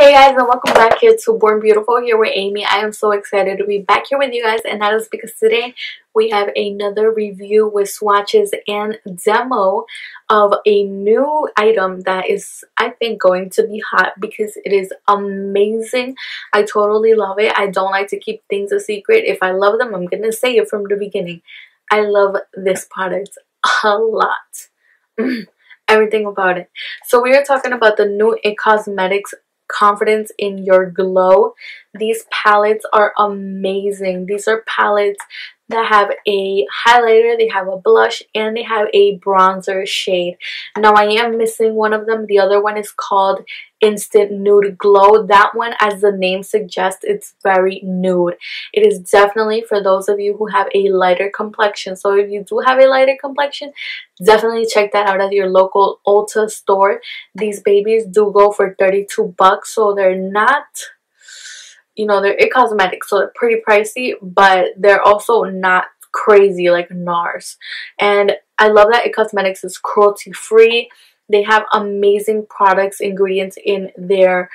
Hey guys and welcome back here to Born Beautiful here with Amy. I am so excited to be back here with you guys and that is because today we have another review with swatches and demo of a new item that is I think going to be hot because it is amazing. I totally love it. I don't like to keep things a secret. If I love them I'm to say it from the beginning. I love this product a lot. everything about it. So we are talking about the new It Cosmetics confidence in your glow. These palettes are amazing. These are palettes that have a highlighter, they have a blush, and they have a bronzer shade. Now I am missing one of them. The other one is called Instant Nude Glow. That one, as the name suggests, it's very nude. It is definitely for those of you who have a lighter complexion. So if you do have a lighter complexion, definitely check that out at your local Ulta store. These babies do go for 32 bucks, so they're not you know, they're it cosmetics, so they're pretty pricey, but they're also not crazy like NARS. And I love that It Cosmetics is cruelty free. They have amazing products, ingredients in their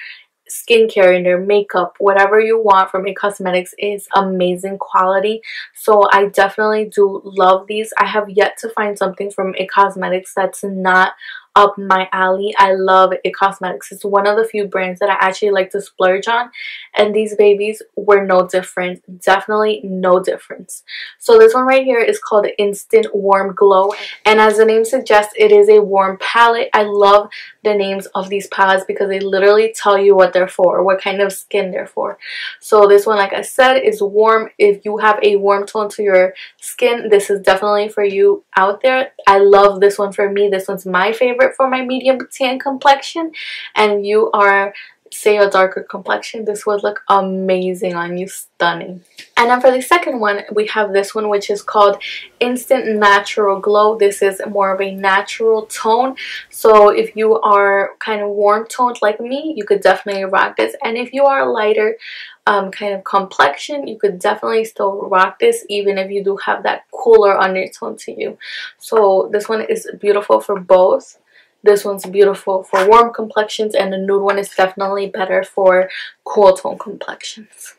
skincare and their makeup whatever you want from It Cosmetics is amazing quality so I definitely do love these I have yet to find something from It Cosmetics that's not up my alley. I love It Cosmetics. It's one of the few brands that I actually like to splurge on. And these babies were no different. Definitely no difference. So this one right here is called Instant Warm Glow. And as the name suggests, it is a warm palette. I love the names of these palettes because they literally tell you what they're for, what kind of skin they're for. So this one, like I said, is warm. If you have a warm tone to your skin, this is definitely for you out there. I love this one for me. This one's my favorite favorite for my medium tan complexion and you are say a darker complexion. This would look amazing on you. Stunning. And then for the second one we have this one which is called instant natural glow. This is more of a natural tone. So if you are kind of warm toned like me you could definitely rock this. And if you are lighter um, kind of complexion you could definitely still rock this even if you do have that cooler undertone to you. So this one is beautiful for both this one's beautiful for warm complexions and the nude one is definitely better for cool tone complexions.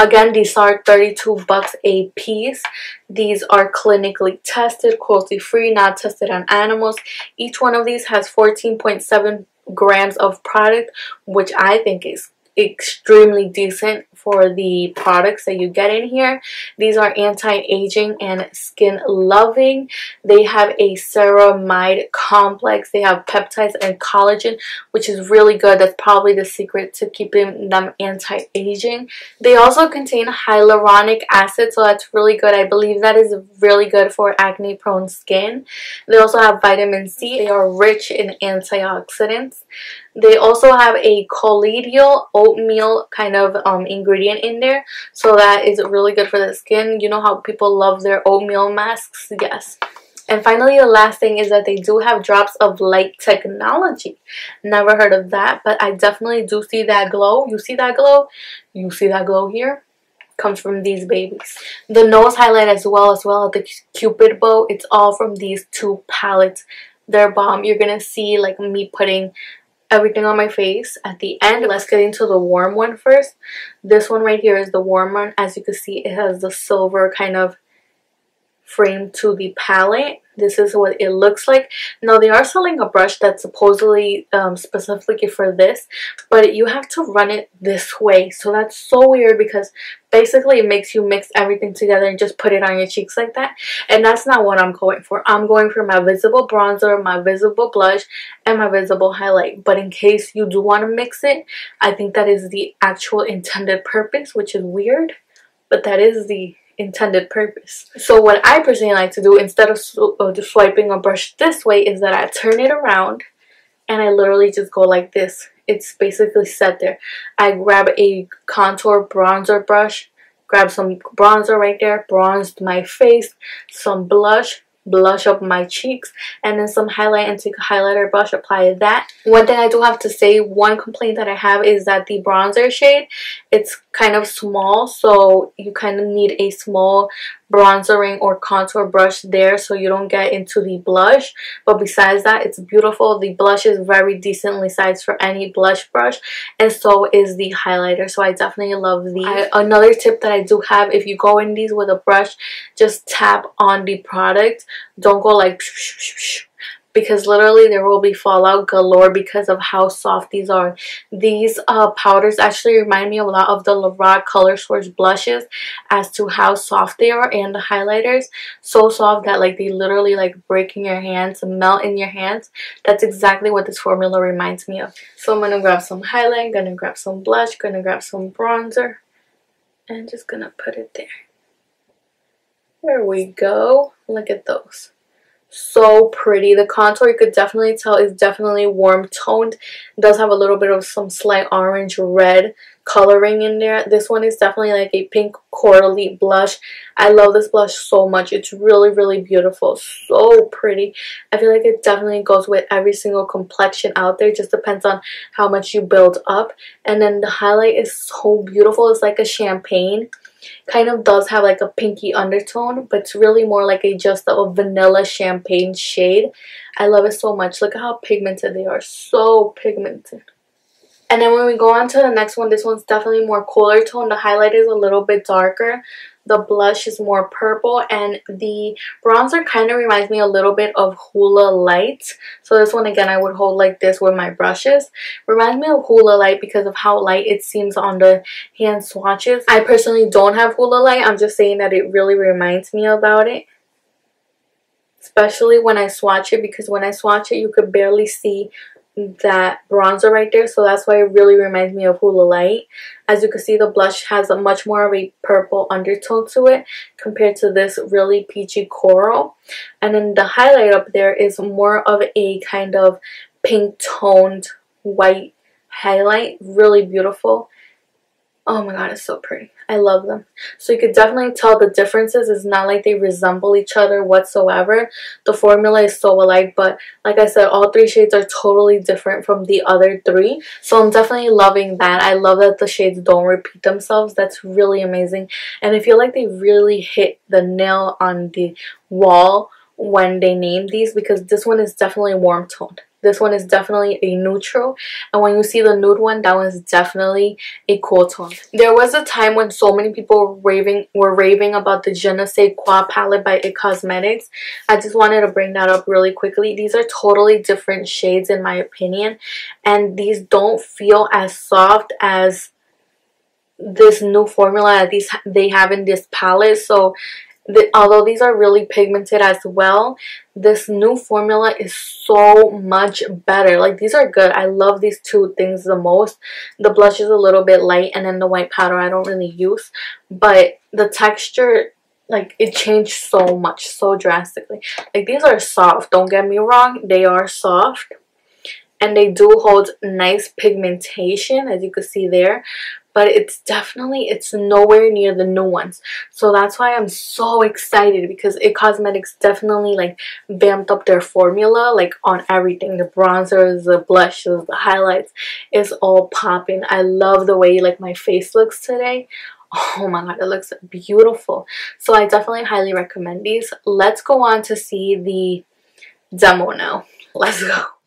Again, these are 32 bucks a piece. These are clinically tested, cruelty free, not tested on animals. Each one of these has 14.7 grams of product, which I think is extremely decent for the products that you get in here. These are anti-aging and skin loving. They have a ceramide complex. They have peptides and collagen, which is really good. That's probably the secret to keeping them anti-aging. They also contain hyaluronic acid, so that's really good. I believe that is really good for acne prone skin. They also have vitamin C. They are rich in antioxidants. They also have a colloidal oatmeal kind of um, ingredient in there. So that is really good for the skin. You know how people love their oatmeal masks? Yes. And finally, the last thing is that they do have drops of light technology. Never heard of that, but I definitely do see that glow. You see that glow? You see that glow here? Comes from these babies. The nose highlight as well, as well the cupid bow. It's all from these two palettes. They're bomb. You're to see like me putting everything on my face at the end. Let's get into the warm one first. This one right here is the warm one. As you can see, it has the silver kind of frame to the palette this is what it looks like now they are selling a brush that's supposedly um, specifically for this but you have to run it this way so that's so weird because basically it makes you mix everything together and just put it on your cheeks like that and that's not what I'm going for I'm going for my visible bronzer my visible blush and my visible highlight but in case you do want to mix it I think that is the actual intended purpose which is weird but that is the intended purpose. So what I personally like to do instead of just swiping a brush this way is that I turn it around and I literally just go like this. It's basically set there. I grab a contour bronzer brush, grab some bronzer right there, bronzed my face, some blush, blush up my cheeks and then some highlight and take a highlighter brush apply that one thing i do have to say one complaint that i have is that the bronzer shade it's kind of small so you kind of need a small bronzering or contour brush there so you don't get into the blush. But besides that it's beautiful. The blush is very decently sized for any blush brush and so is the highlighter. So I definitely love the another tip that I do have if you go in these with a brush just tap on the product. Don't go like because literally there will be fallout galore because of how soft these are. These uh, powders actually remind me a lot of the Lorac Color Source blushes as to how soft they are and the highlighters. So soft that like they literally like break in your hands, melt in your hands. That's exactly what this formula reminds me of. So I'm going to grab some highlight, going to grab some blush, going to grab some bronzer, and just going to put it there. There we go. Look at those so pretty. The contour you could definitely tell is definitely warm toned. It does have a little bit of some slight orange red coloring in there. This one is definitely like a pink corally blush. I love this blush so much. It's really, really beautiful. So pretty. I feel like it definitely goes with every single complexion out there. It just depends on how much you build up. And then the highlight is so beautiful. It's like a champagne kind of does have like a pinky undertone but it's really more like a just a vanilla champagne shade. I love it so much. Look at how pigmented they are. So pigmented. And then when we go on to the next one this one's definitely more cooler tone. The highlight is a little bit darker the blush is more purple and the bronzer kind of reminds me a little bit of Hoola Lite. So this one again I would hold like this with my brushes. Reminds me of Hoola Lite because of how light it seems on the hand swatches. I personally don't have Hoola Lite. I'm just saying that it really reminds me about it especially when I swatch it because when I swatch it you could barely see that bronzer right there so that's why it really reminds me of Hoola Lite. As you can see the blush has a much more of a purple undertone to it compared to this really peachy coral and then the highlight up there is more of a kind of pink toned white highlight really beautiful Oh my god, it's so pretty. I love them. So you could definitely tell the differences. It's not like they resemble each other whatsoever. The formula is so alike, but like I said, all three shades are totally different from the other three. So I'm definitely loving that. I love that the shades don't repeat themselves. That's really amazing. And I feel like they really hit the nail on the wall when they name these because this one is definitely warm toned. This one is definitely a neutral. And when you see the nude one, that one's definitely a cool tone. There was a time when so many people were raving, were raving about the Je ne sais quoi palette by IT Cosmetics. I just wanted to bring that up really quickly. These are totally different shades in my opinion. And these don't feel as soft as this new formula that these they have in this palette. So the, although these are really pigmented as well, this new formula is so much better. Like these are good. I love these two things the most. The blush is a little bit light and then the white powder I don't really use. But the texture like it changed so much so drastically like these are soft don't get me wrong they are soft and they do hold nice pigmentation as you can see there but it's definitely it's nowhere near the new ones. So that's why i'm so excited because it cosmetics definitely like vamped up their formula like on everything. The bronzers the blushes the highlights is all popping. I love the way like my face looks today. Oh my god it looks beautiful. So i definitely highly recommend these. Let's go on to see the demo now. Let's go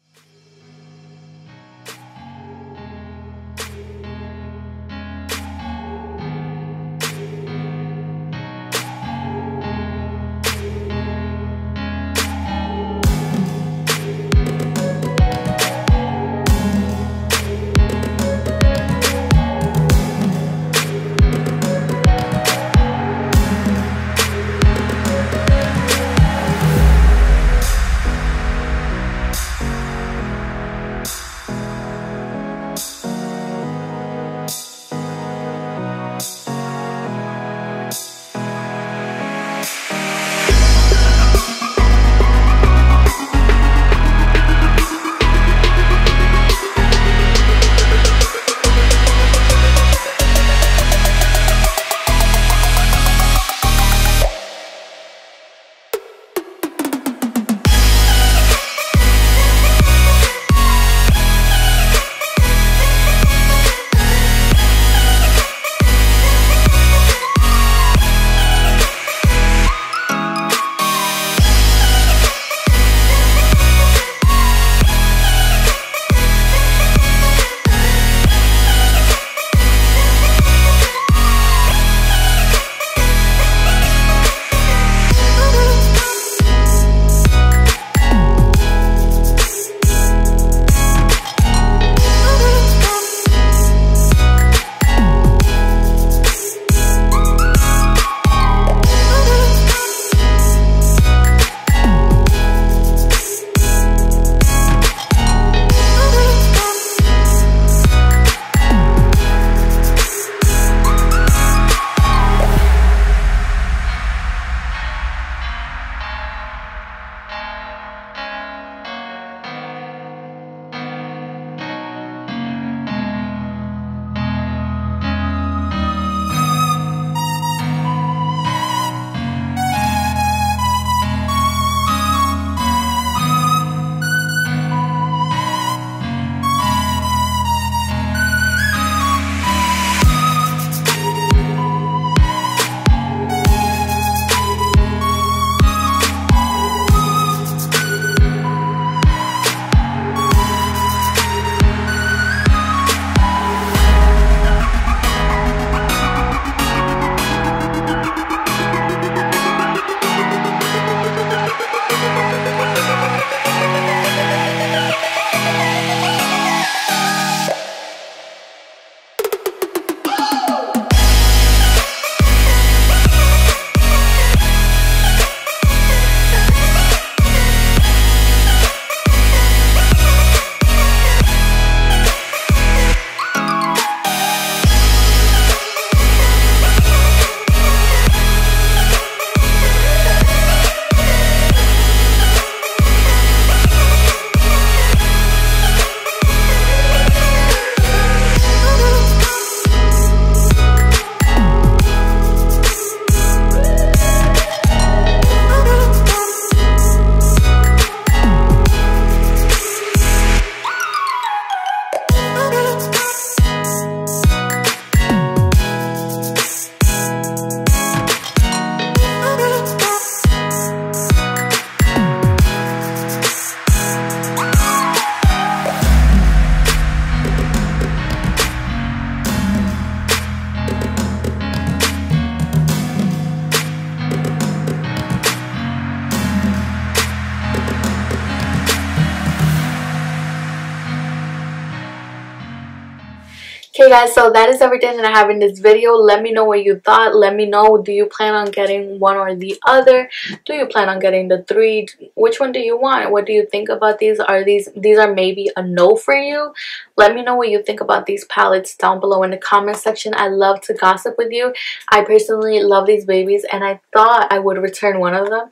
Okay guys, so that is everything that I have in this video. Let me know what you thought. Let me know, do you plan on getting one or the other? Do you plan on getting the three? Which one do you want? What do you think about these? Are these, these are maybe a no for you? Let me know what you think about these palettes down below in the comment section. I love to gossip with you. I personally love these babies and I thought I would return one of them.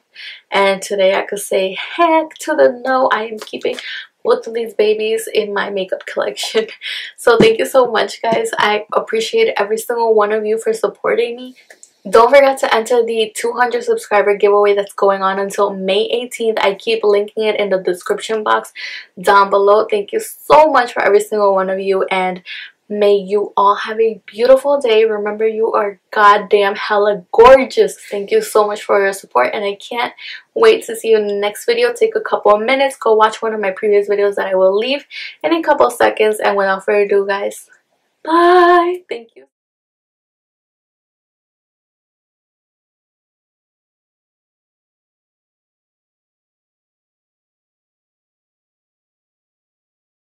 And today I could say heck to the no. I am keeping both of these babies in my makeup collection. So thank you so much guys. I appreciate every single one of you for supporting me. Don't forget to enter the 200 subscriber giveaway that's going on until May 18th. I keep linking it in the description box down below. Thank you so much for every single one of you and May you all have a beautiful day. Remember, you are goddamn hella gorgeous. Thank you so much for your support, and I can't wait to see you in the next video. Take a couple of minutes. Go watch one of my previous videos that I will leave in a couple seconds. And without further ado, guys, bye. Thank you.